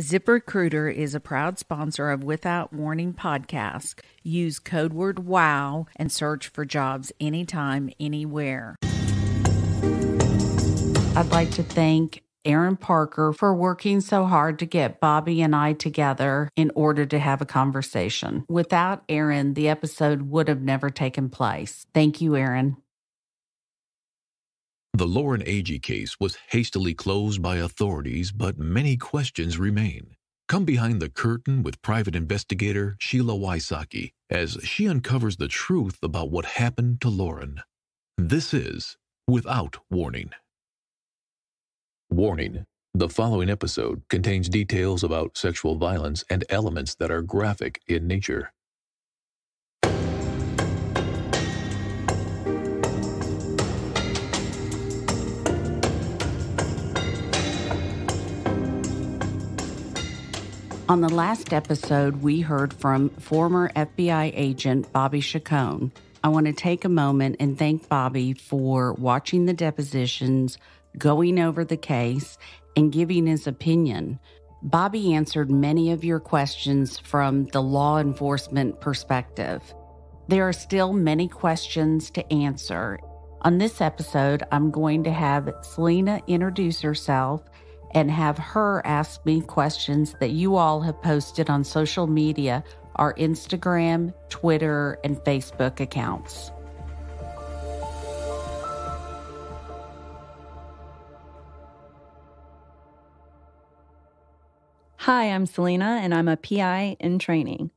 ZipRecruiter is a proud sponsor of Without Warning podcast. Use code word WOW and search for jobs anytime, anywhere. I'd like to thank Aaron Parker for working so hard to get Bobby and I together in order to have a conversation. Without Aaron, the episode would have never taken place. Thank you, Aaron. The Lauren Agee case was hastily closed by authorities, but many questions remain. Come behind the curtain with private investigator Sheila Wysocki as she uncovers the truth about what happened to Lauren. This is Without Warning. Warning The following episode contains details about sexual violence and elements that are graphic in nature. On the last episode, we heard from former FBI agent Bobby Chacon. I want to take a moment and thank Bobby for watching the depositions, going over the case, and giving his opinion. Bobby answered many of your questions from the law enforcement perspective. There are still many questions to answer. On this episode, I'm going to have Selena introduce herself and have her ask me questions that you all have posted on social media, our Instagram, Twitter, and Facebook accounts. Hi, I'm Selena, and I'm a PI in training.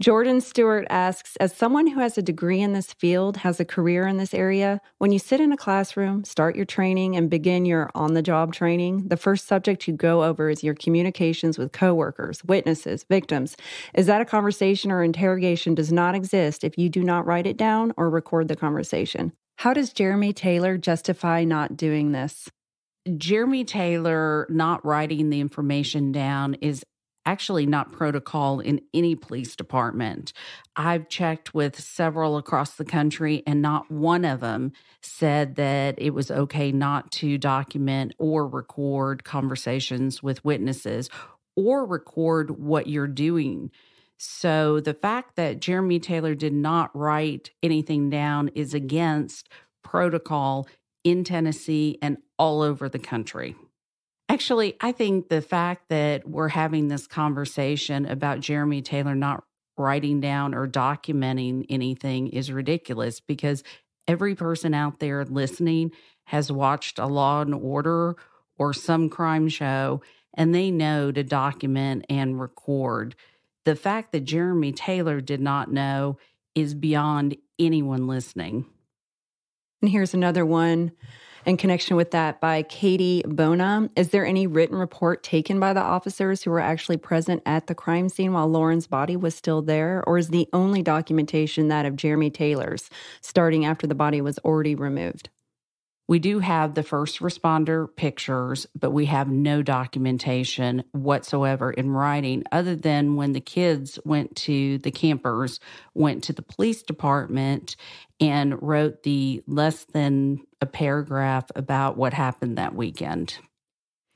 Jordan Stewart asks As someone who has a degree in this field, has a career in this area, when you sit in a classroom, start your training, and begin your on the job training, the first subject you go over is your communications with coworkers, witnesses, victims. Is that a conversation or interrogation does not exist if you do not write it down or record the conversation? How does Jeremy Taylor justify not doing this? Jeremy Taylor not writing the information down is actually not protocol in any police department. I've checked with several across the country, and not one of them said that it was okay not to document or record conversations with witnesses or record what you're doing. So the fact that Jeremy Taylor did not write anything down is against protocol in Tennessee and all over the country. Actually, I think the fact that we're having this conversation about Jeremy Taylor not writing down or documenting anything is ridiculous because every person out there listening has watched a law and order or some crime show and they know to document and record. The fact that Jeremy Taylor did not know is beyond anyone listening. And here's another one in connection with that by Katie Bona. Is there any written report taken by the officers who were actually present at the crime scene while Lauren's body was still there? Or is the only documentation that of Jeremy Taylor's, starting after the body was already removed? We do have the first responder pictures, but we have no documentation whatsoever in writing other than when the kids went to the campers, went to the police department and wrote the less than a paragraph about what happened that weekend.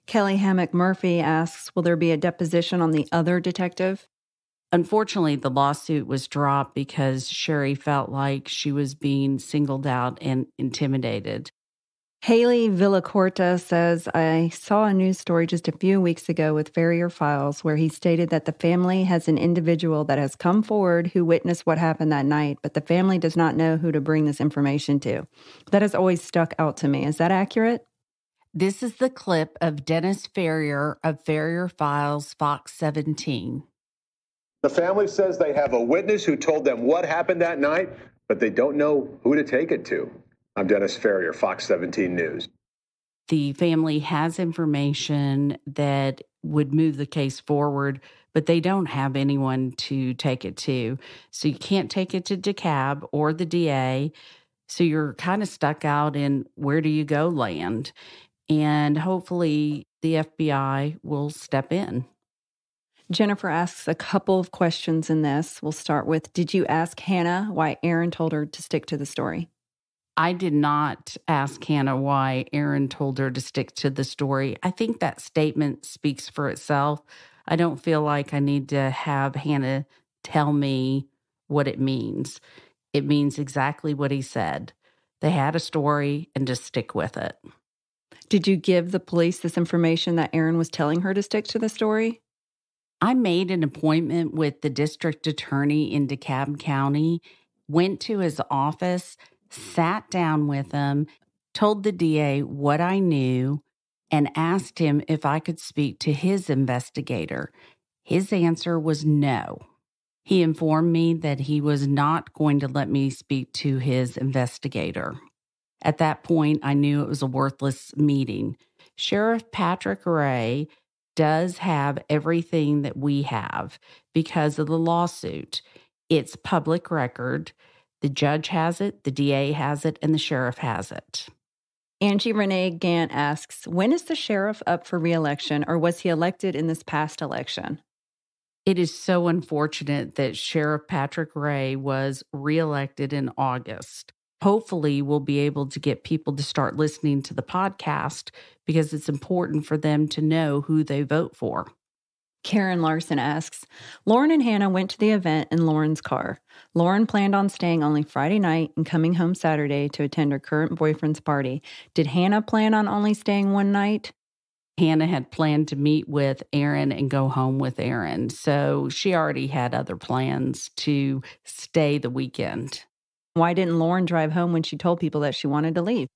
Kelly Hammock Murphy asks Will there be a deposition on the other detective? Unfortunately, the lawsuit was dropped because Sherry felt like she was being singled out and intimidated. Haley Villacorta says, I saw a news story just a few weeks ago with Ferrier Files where he stated that the family has an individual that has come forward who witnessed what happened that night, but the family does not know who to bring this information to. That has always stuck out to me. Is that accurate? This is the clip of Dennis Ferrier of Ferrier Files Fox 17. The family says they have a witness who told them what happened that night, but they don't know who to take it to. I'm Dennis Ferrier, Fox 17 News. The family has information that would move the case forward, but they don't have anyone to take it to. So you can't take it to DeKalb or the DA. So you're kind of stuck out in where do you go land? And hopefully the FBI will step in. Jennifer asks a couple of questions in this. We'll start with Did you ask Hannah why Aaron told her to stick to the story? I did not ask Hannah why Aaron told her to stick to the story. I think that statement speaks for itself. I don't feel like I need to have Hannah tell me what it means. It means exactly what he said. They had a story and just stick with it. Did you give the police this information that Aaron was telling her to stick to the story? I made an appointment with the district attorney in DeKalb County, went to his office sat down with him, told the DA what I knew, and asked him if I could speak to his investigator. His answer was no. He informed me that he was not going to let me speak to his investigator. At that point, I knew it was a worthless meeting. Sheriff Patrick Ray does have everything that we have because of the lawsuit. It's public record. The judge has it, the DA has it, and the sheriff has it. Angie Renee Gant asks When is the sheriff up for reelection, or was he elected in this past election? It is so unfortunate that Sheriff Patrick Ray was reelected in August. Hopefully, we'll be able to get people to start listening to the podcast because it's important for them to know who they vote for. Karen Larson asks Lauren and Hannah went to the event in Lauren's car. Lauren planned on staying only Friday night and coming home Saturday to attend her current boyfriend's party. Did Hannah plan on only staying one night? Hannah had planned to meet with Aaron and go home with Aaron. So she already had other plans to stay the weekend. Why didn't Lauren drive home when she told people that she wanted to leave?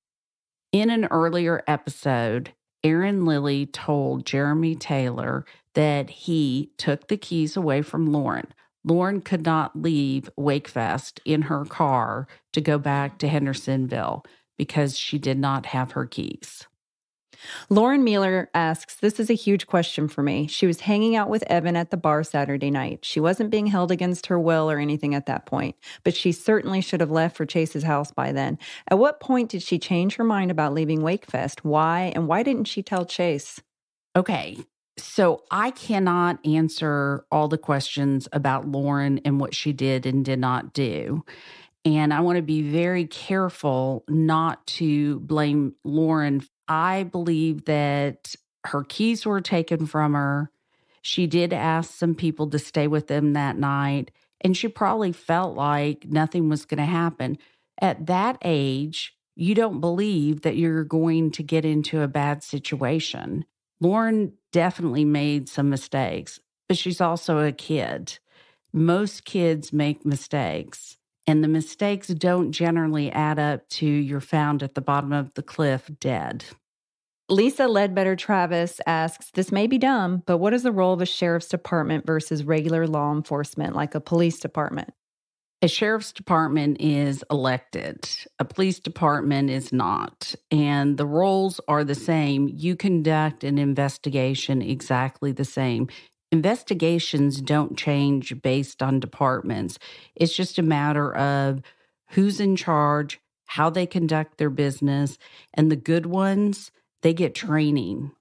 In an earlier episode, Aaron Lilly told Jeremy Taylor that he took the keys away from Lauren. Lauren could not leave Wakefest in her car to go back to Hendersonville because she did not have her keys. Lauren Mueller asks, This is a huge question for me. She was hanging out with Evan at the bar Saturday night. She wasn't being held against her will or anything at that point, but she certainly should have left for Chase's house by then. At what point did she change her mind about leaving Wakefest? Why? And why didn't she tell Chase? Okay. So I cannot answer all the questions about Lauren and what she did and did not do. And I want to be very careful not to blame Lauren I believe that her keys were taken from her. She did ask some people to stay with them that night, and she probably felt like nothing was going to happen. At that age, you don't believe that you're going to get into a bad situation. Lauren definitely made some mistakes, but she's also a kid. Most kids make mistakes, and the mistakes don't generally add up to you're found at the bottom of the cliff dead. Lisa Ledbetter Travis asks This may be dumb, but what is the role of a sheriff's department versus regular law enforcement, like a police department? A sheriff's department is elected, a police department is not. And the roles are the same. You conduct an investigation exactly the same. Investigations don't change based on departments, it's just a matter of who's in charge, how they conduct their business, and the good ones they get training.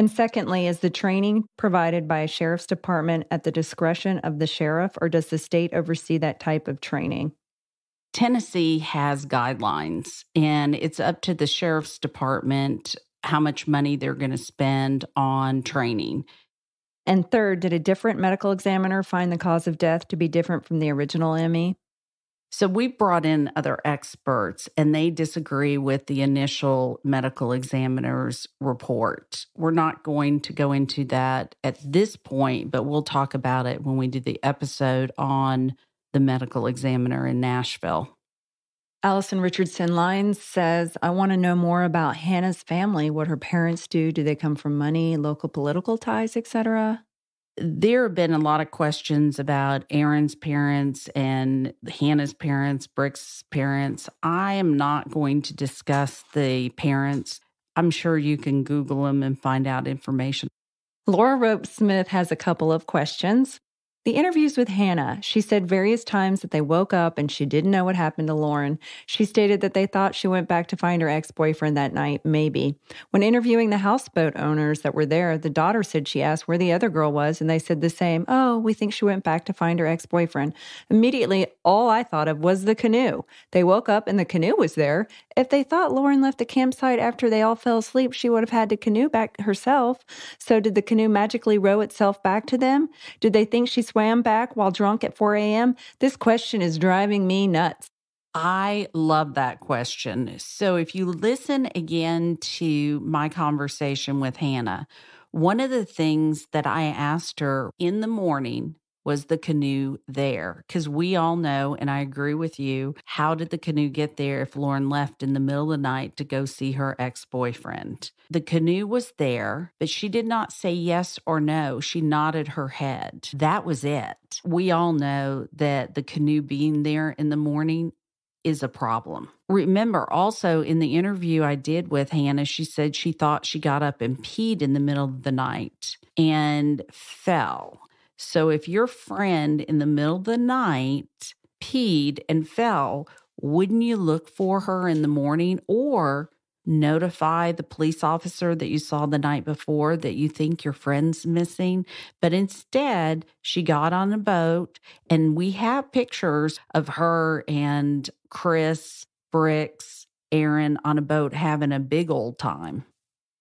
And secondly, is the training provided by a sheriff's department at the discretion of the sheriff, or does the state oversee that type of training? Tennessee has guidelines, and it's up to the sheriff's department how much money they're going to spend on training. And third, did a different medical examiner find the cause of death to be different from the original ME? So we brought in other experts and they disagree with the initial medical examiner's report. We're not going to go into that at this point, but we'll talk about it when we do the episode on the medical examiner in Nashville. Allison Richardson Lines says, I want to know more about Hannah's family, what her parents do. Do they come from money, local political ties, etc.? There have been a lot of questions about Aaron's parents and Hannah's parents, Brick's parents. I am not going to discuss the parents. I'm sure you can Google them and find out information. Laura Rope Smith has a couple of questions. The interviews with Hannah, she said various times that they woke up and she didn't know what happened to Lauren. She stated that they thought she went back to find her ex boyfriend that night, maybe. When interviewing the houseboat owners that were there, the daughter said she asked where the other girl was, and they said the same Oh, we think she went back to find her ex boyfriend. Immediately, all I thought of was the canoe. They woke up and the canoe was there. If they thought Lauren left the campsite after they all fell asleep, she would have had to canoe back herself. So, did the canoe magically row itself back to them? Did they think she swam back while drunk at 4 a.m.? This question is driving me nuts. I love that question. So, if you listen again to my conversation with Hannah, one of the things that I asked her in the morning was the canoe there? Because we all know, and I agree with you, how did the canoe get there if Lauren left in the middle of the night to go see her ex boyfriend? The canoe was there, but she did not say yes or no. She nodded her head. That was it. We all know that the canoe being there in the morning is a problem. Remember, also in the interview I did with Hannah, she said she thought she got up and peed in the middle of the night and fell. So if your friend in the middle of the night peed and fell, wouldn't you look for her in the morning or notify the police officer that you saw the night before that you think your friend's missing? But instead, she got on a boat, and we have pictures of her and Chris, Bricks, Aaron on a boat having a big old time.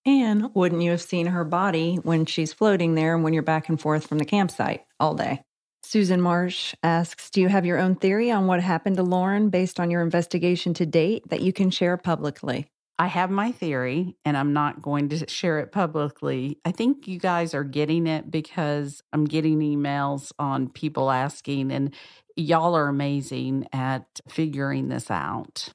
And wouldn't you have seen her body when she's floating there and when you're back and forth from the campsite all day? Susan Marsh asks Do you have your own theory on what happened to Lauren based on your investigation to date that you can share publicly? I have my theory and I'm not going to share it publicly. I think you guys are getting it because I'm getting emails on people asking, and y'all are amazing at figuring this out.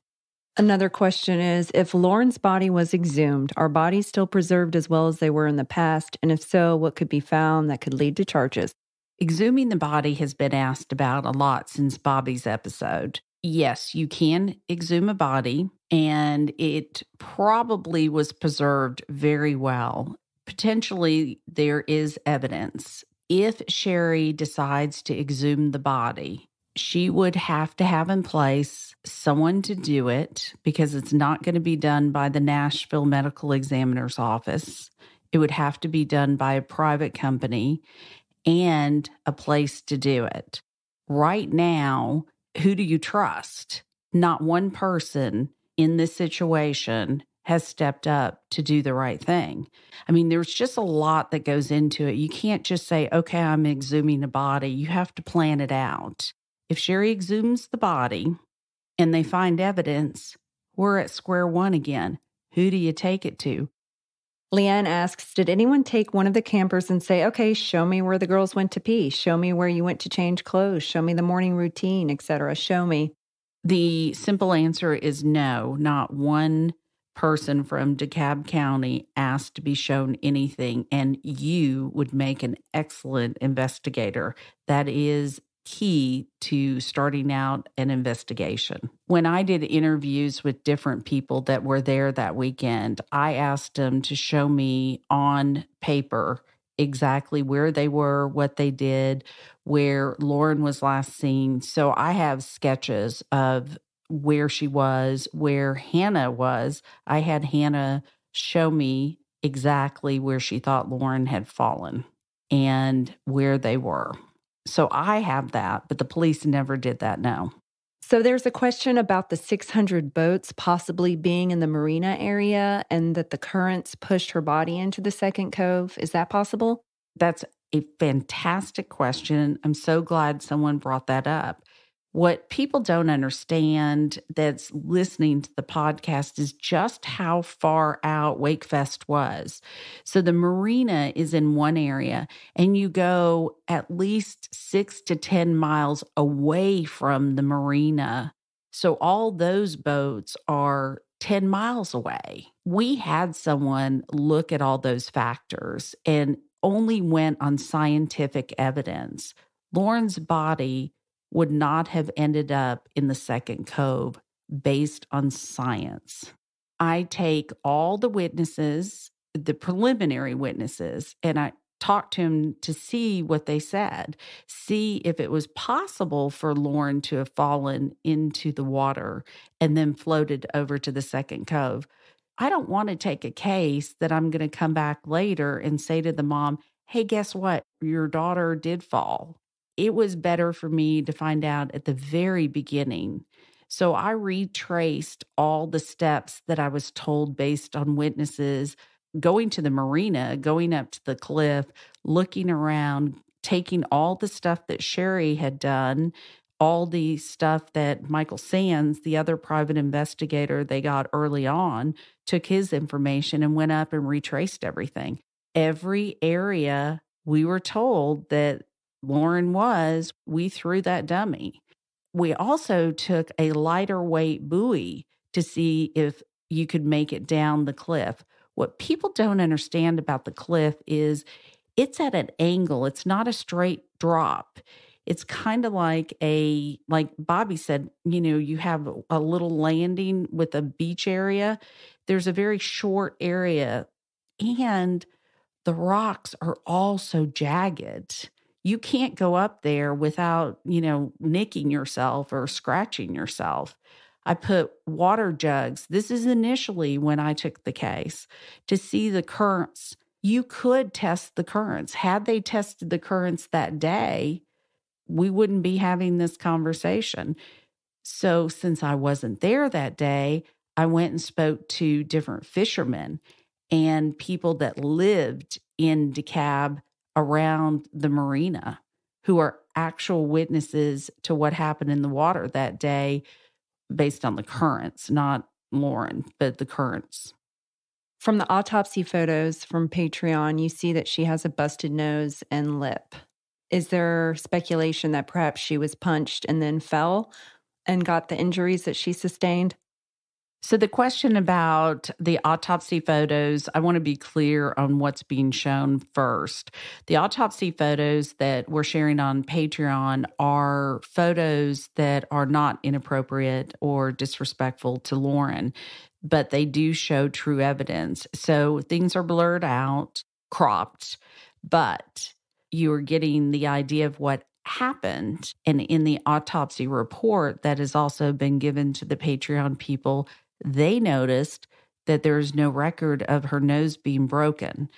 Another question is If Lauren's body was exhumed, are bodies still preserved as well as they were in the past? And if so, what could be found that could lead to charges? Exhuming the body has been asked about a lot since Bobby's episode. Yes, you can exhume a body, and it probably was preserved very well. Potentially, there is evidence. If Sherry decides to exhume the body, she would have to have in place someone to do it because it's not going to be done by the Nashville Medical Examiner's Office. It would have to be done by a private company and a place to do it. Right now, who do you trust? Not one person in this situation has stepped up to do the right thing. I mean, there's just a lot that goes into it. You can't just say, okay, I'm exhuming a body. You have to plan it out. If Sherry exhumes the body and they find evidence, we're at square one again. Who do you take it to? Leanne asks Did anyone take one of the campers and say, okay, show me where the girls went to pee? Show me where you went to change clothes? Show me the morning routine, etc. Show me. The simple answer is no. Not one person from DeKalb County asked to be shown anything, and you would make an excellent investigator. That is key to starting out an investigation. When I did interviews with different people that were there that weekend, I asked them to show me on paper exactly where they were, what they did, where Lauren was last seen. So I have sketches of where she was, where Hannah was. I had Hannah show me exactly where she thought Lauren had fallen and where they were. So I have that, but the police never did that. now. So there's a question about the 600 boats possibly being in the marina area and that the currents pushed her body into the second cove. Is that possible? That's a fantastic question. I'm so glad someone brought that up. What people don't understand that's listening to the podcast is just how far out Wakefest was. So the marina is in one area, and you go at least six to 10 miles away from the marina. So all those boats are 10 miles away. We had someone look at all those factors and only went on scientific evidence. Lauren's body would not have ended up in the second cove based on science. I take all the witnesses, the preliminary witnesses, and I talk to him to see what they said, see if it was possible for Lauren to have fallen into the water and then floated over to the second cove. I don't want to take a case that I'm going to come back later and say to the mom, hey, guess what? Your daughter did fall. It was better for me to find out at the very beginning. So I retraced all the steps that I was told based on witnesses going to the marina, going up to the cliff, looking around, taking all the stuff that Sherry had done, all the stuff that Michael Sands, the other private investigator they got early on, took his information and went up and retraced everything. Every area we were told that Lauren was, we threw that dummy. We also took a lighter weight buoy to see if you could make it down the cliff. What people don't understand about the cliff is it's at an angle, it's not a straight drop. It's kind of like a, like Bobby said, you know, you have a little landing with a beach area. There's a very short area, and the rocks are all so jagged. You can't go up there without, you know, nicking yourself or scratching yourself. I put water jugs. This is initially when I took the case to see the currents. You could test the currents. Had they tested the currents that day, we wouldn't be having this conversation. So, since I wasn't there that day, I went and spoke to different fishermen and people that lived in DeKalb around the marina who are actual witnesses to what happened in the water that day based on the currents, not Lauren, but the currents. From the autopsy photos from Patreon, you see that she has a busted nose and lip. Is there speculation that perhaps she was punched and then fell and got the injuries that she sustained? So, the question about the autopsy photos, I want to be clear on what's being shown first. The autopsy photos that we're sharing on Patreon are photos that are not inappropriate or disrespectful to Lauren, but they do show true evidence. So, things are blurred out, cropped, but you're getting the idea of what happened. And in the autopsy report that has also been given to the Patreon people, they noticed that there's no record of her nose being broken.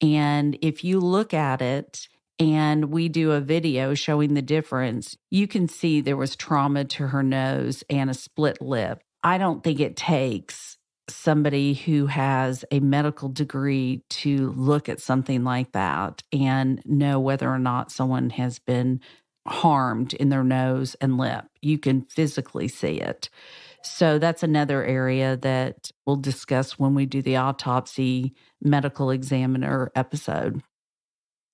And if you look at it, and we do a video showing the difference, you can see there was trauma to her nose and a split lip. I don't think it takes somebody who has a medical degree to look at something like that and know whether or not someone has been harmed in their nose and lip. You can physically see it. So that's another area that we'll discuss when we do the autopsy medical examiner episode.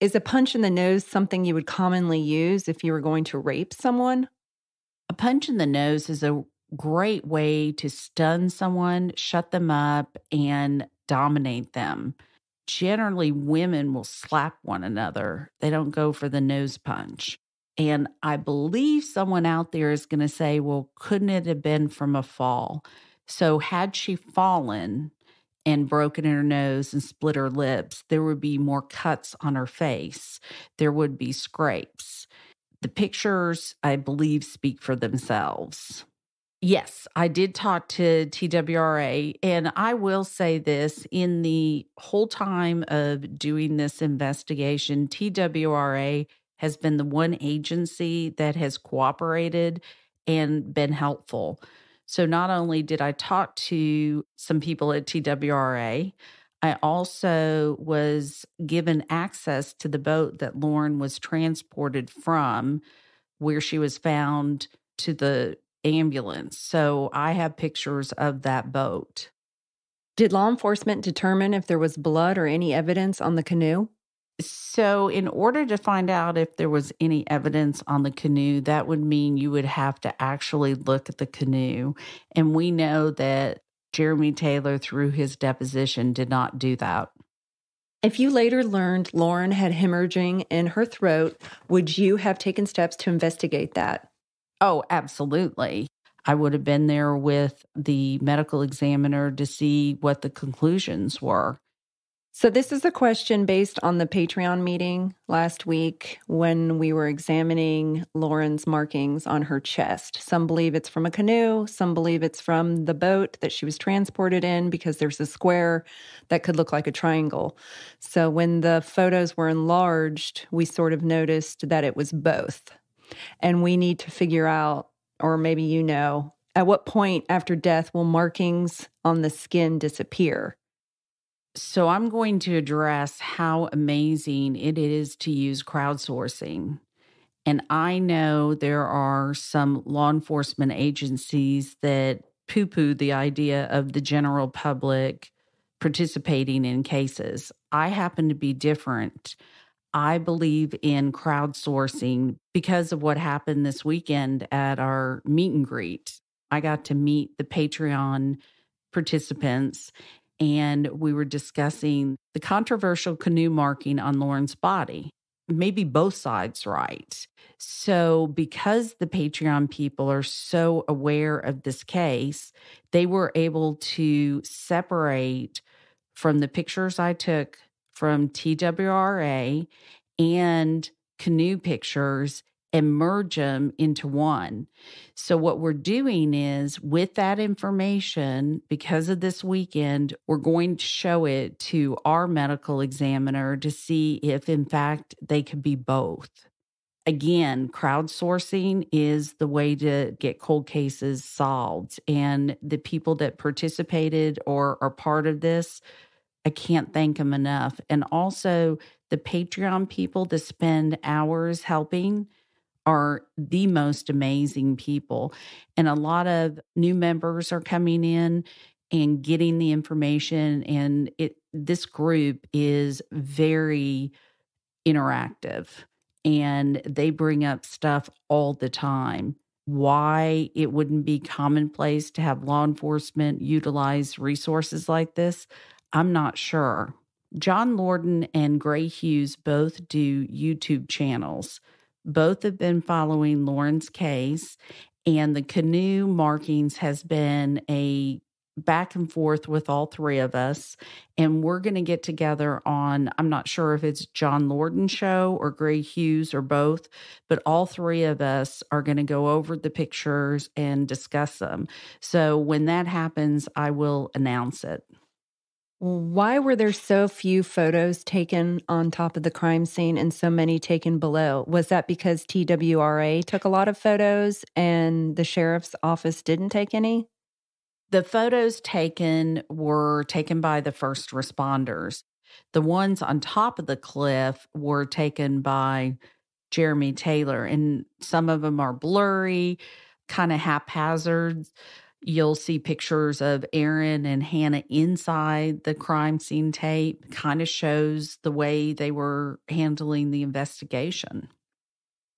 Is a punch in the nose something you would commonly use if you were going to rape someone? A punch in the nose is a great way to stun someone, shut them up, and dominate them. Generally, women will slap one another, they don't go for the nose punch. And I believe someone out there is going to say, well, couldn't it have been from a fall? So, had she fallen and broken her nose and split her lips, there would be more cuts on her face. There would be scrapes. The pictures, I believe, speak for themselves. Yes, I did talk to TWRA, and I will say this in the whole time of doing this investigation, TWRA has been the one agency that has cooperated and been helpful. So not only did I talk to some people at TWRA, I also was given access to the boat that Lauren was transported from, where she was found to the ambulance. So I have pictures of that boat. Did law enforcement determine if there was blood or any evidence on the canoe? So, in order to find out if there was any evidence on the canoe, that would mean you would have to actually look at the canoe. And we know that Jeremy Taylor, through his deposition, did not do that. If you later learned Lauren had hemorrhaging in her throat, would you have taken steps to investigate that? Oh, absolutely. I would have been there with the medical examiner to see what the conclusions were. So, this is a question based on the Patreon meeting last week when we were examining Lauren's markings on her chest. Some believe it's from a canoe, some believe it's from the boat that she was transported in because there's a square that could look like a triangle. So, when the photos were enlarged, we sort of noticed that it was both. And we need to figure out, or maybe you know, at what point after death will markings on the skin disappear? So, I'm going to address how amazing it is to use crowdsourcing. And I know there are some law enforcement agencies that poo poo the idea of the general public participating in cases. I happen to be different. I believe in crowdsourcing because of what happened this weekend at our meet and greet. I got to meet the Patreon participants and we were discussing the controversial canoe marking on Lauren's body. Maybe both sides right. So, because the Patreon people are so aware of this case, they were able to separate from the pictures I took from TWRA and canoe pictures and merge them into one. So, what we're doing is with that information, because of this weekend, we're going to show it to our medical examiner to see if, in fact, they could be both. Again, crowdsourcing is the way to get cold cases solved. And the people that participated or are part of this, I can't thank them enough. And also, the Patreon people that spend hours helping are the most amazing people. And a lot of new members are coming in and getting the information. And it this group is very interactive and they bring up stuff all the time. Why it wouldn't be commonplace to have law enforcement utilize resources like this, I'm not sure. John Lorden and Gray Hughes both do YouTube channels. Both have been following Lauren's case, and the canoe markings has been a back and forth with all three of us. And we're going to get together on, I'm not sure if it's John Lorden show or Gray Hughes or both, but all three of us are going to go over the pictures and discuss them. So when that happens, I will announce it. Why were there so few photos taken on top of the crime scene and so many taken below? Was that because TWRA took a lot of photos and the sheriff's office didn't take any? The photos taken were taken by the first responders. The ones on top of the cliff were taken by Jeremy Taylor, and some of them are blurry, kind of haphazard. You'll see pictures of Aaron and Hannah inside the crime scene tape, kind of shows the way they were handling the investigation.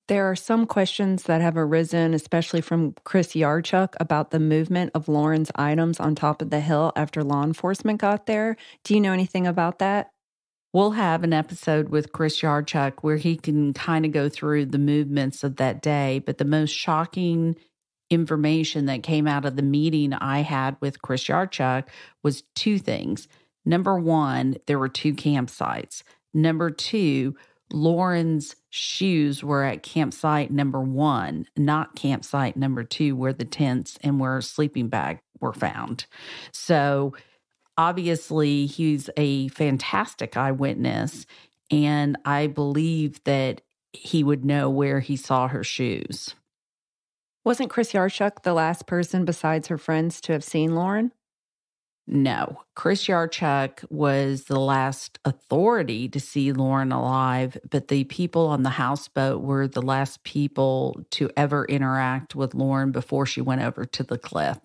There are some questions that have arisen, especially from Chris Yarchuk, about the movement of Lauren's items on top of the hill after law enforcement got there. Do you know anything about that? We'll have an episode with Chris Yarchuk where he can kind of go through the movements of that day. But the most shocking information that came out of the meeting I had with Chris Yarchuk was two things. Number one, there were two campsites. Number two, Lauren's shoes were at campsite number one, not campsite number two, where the tents and where sleeping bag were found. So obviously, he's a fantastic eyewitness. And I believe that he would know where he saw her shoes. Wasn't Chris Yarchuk the last person besides her friends to have seen Lauren? No, Chris Yarchuk was the last authority to see Lauren alive, but the people on the houseboat were the last people to ever interact with Lauren before she went over to the cliff.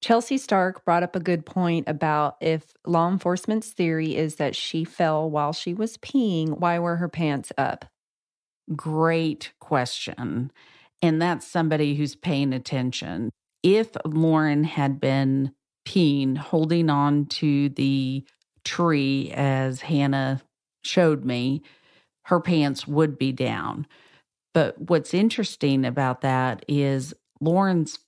Chelsea Stark brought up a good point about if law enforcement's theory is that she fell while she was peeing, why were her pants up? Great question. And that's somebody who's paying attention. If Lauren had been peeing, holding on to the tree as Hannah showed me, her pants would be down. But what's interesting about that is Lauren's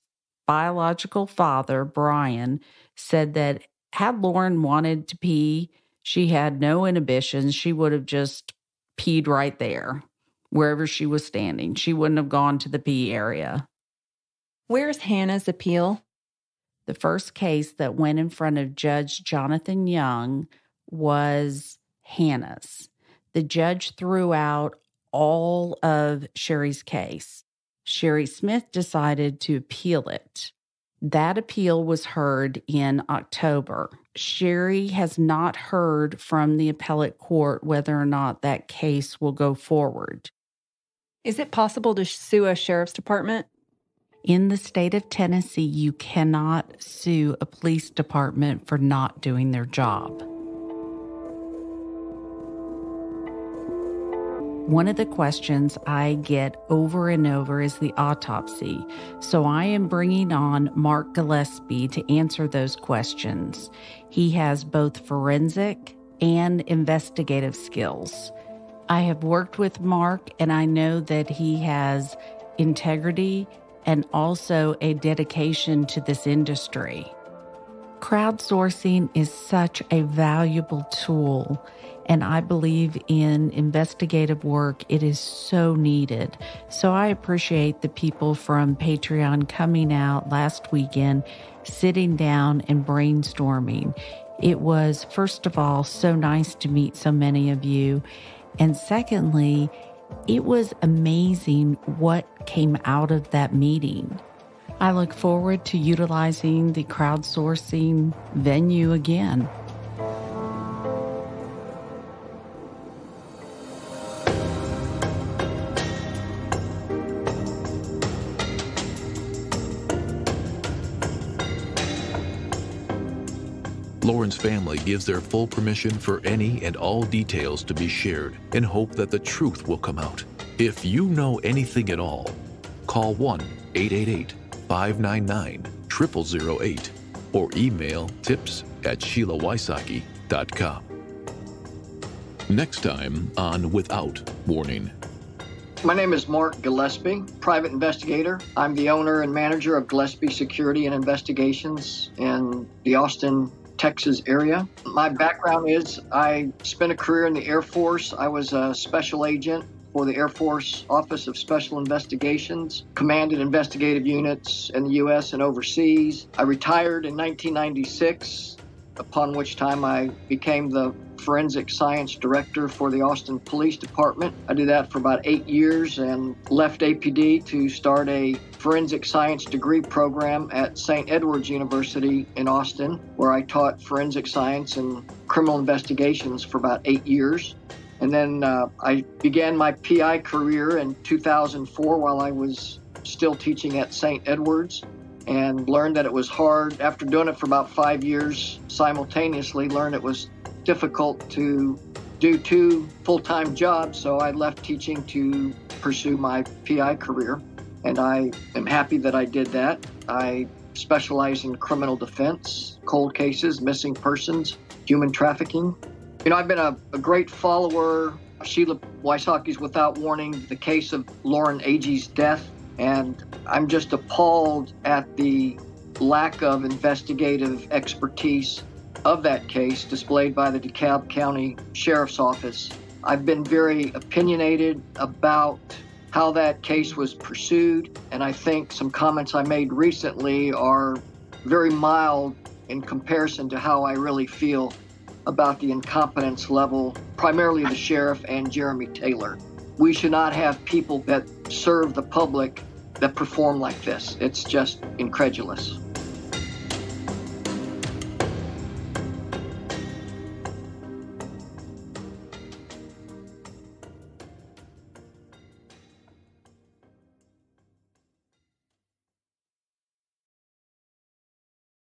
biological father, Brian, said that had Lauren wanted to pee, She had no inhibitions. She would have just peed right there, wherever she was standing. She wouldn't have gone to the pee area. Where's Hannah's appeal? The first case that went in front of Judge Jonathan Young was Hannah's. The judge threw out all of Sherry's case. Sherry Smith decided to appeal it. That appeal was heard in October. Sherry has not heard from the appellate court whether or not that case will go forward. Is it possible to sue a sheriff's department? In the state of Tennessee, you cannot sue a police department for not doing their job. One of the questions I get over and over is the autopsy. So I am bringing on Mark Gillespie to answer those questions. He has both forensic and investigative skills. I have worked with Mark and I know that he has integrity and also a dedication to this industry. Crowdsourcing is such a valuable tool and I believe in investigative work. It is so needed. So I appreciate the people from Patreon coming out last weekend, sitting down and brainstorming. It was, first of all, so nice to meet so many of you. And secondly, it was amazing what came out of that meeting. I look forward to utilizing the crowdsourcing venue again. Lauren's family gives their full permission for any and all details to be shared in hope that the truth will come out. If you know anything at all, call 1 888 599 0008 or email tips at SheilaWysocki.com. Next time on Without Warning. My name is Mark Gillespie, private investigator. I'm the owner and manager of Gillespie Security and Investigations in the Austin, Texas area. My background is I spent a career in the Air Force. I was a special agent for the Air Force Office of Special Investigations, commanded investigative units in the U.S. and overseas. I retired in 1996, upon which time I became the forensic science director for the Austin Police Department. I did that for about eight years and left APD to start a forensic science degree program at St. Edward's University in Austin, where I taught forensic science and criminal investigations for about eight years. And then uh, I began my PI career in 2004 while I was still teaching at St. Edward's and learned that it was hard after doing it for about five years simultaneously learned it was difficult to do two full-time jobs so i left teaching to pursue my pi career and i am happy that i did that. I specialize in criminal defense cold cases missing persons human trafficking. You know i've been a, a great follower. Of sheila wysocki's without warning the case of lauren agee's death and I'm just appalled at the lack of investigative expertise of that case displayed by the DeKalb County Sheriff's Office. I've been very opinionated about how that case was pursued, and I think some comments I made recently are very mild in comparison to how I really feel about the incompetence level, primarily the sheriff and Jeremy Taylor. We should not have people that serve the public that perform like this. It's just incredulous.